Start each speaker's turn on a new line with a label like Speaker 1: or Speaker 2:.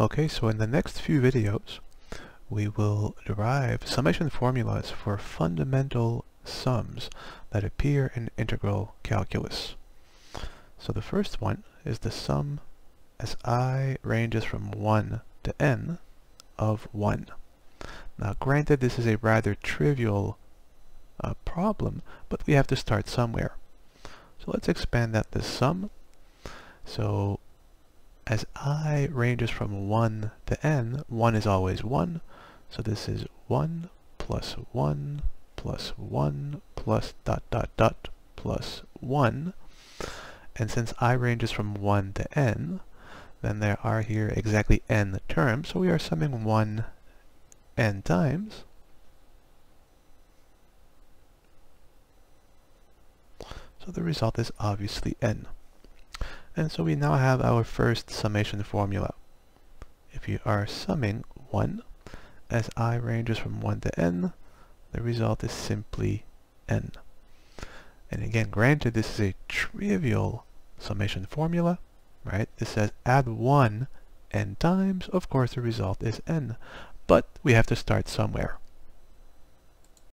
Speaker 1: Okay, so in the next few videos, we will derive summation formulas for fundamental sums that appear in integral calculus. So the first one is the sum as i ranges from 1 to n of 1. Now granted this is a rather trivial uh, problem, but we have to start somewhere. So let's expand that to sum. So as i ranges from 1 to n, 1 is always 1, so this is 1 plus 1 plus 1 plus dot dot dot plus 1. And since i ranges from 1 to n, then there are here exactly n terms, so we are summing 1 n times. So the result is obviously n. And so we now have our first summation formula. If you are summing 1, as i ranges from 1 to n, the result is simply n. And again, granted this is a trivial summation formula, right? It says add 1 n times, of course the result is n. But we have to start somewhere.